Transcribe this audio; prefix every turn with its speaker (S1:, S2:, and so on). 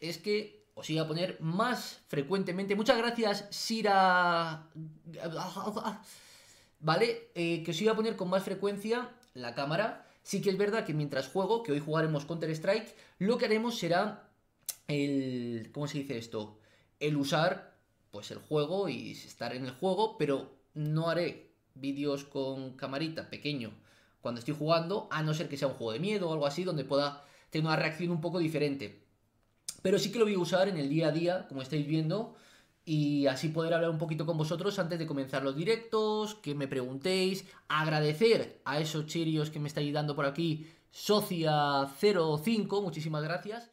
S1: es que os iba a poner más frecuentemente. Muchas gracias, Sira. ¿Vale? Eh, que os iba a poner con más frecuencia la cámara. Sí que es verdad que mientras juego, que hoy jugaremos Counter-Strike, lo que haremos será el... ¿Cómo se dice esto? El usar pues el juego y estar en el juego, pero no haré vídeos con camarita pequeño cuando estoy jugando, a no ser que sea un juego de miedo o algo así, donde pueda tener una reacción un poco diferente. Pero sí que lo voy a usar en el día a día, como estáis viendo, y así poder hablar un poquito con vosotros antes de comenzar los directos, que me preguntéis, agradecer a esos chirios que me estáis dando por aquí, Socia05, muchísimas gracias.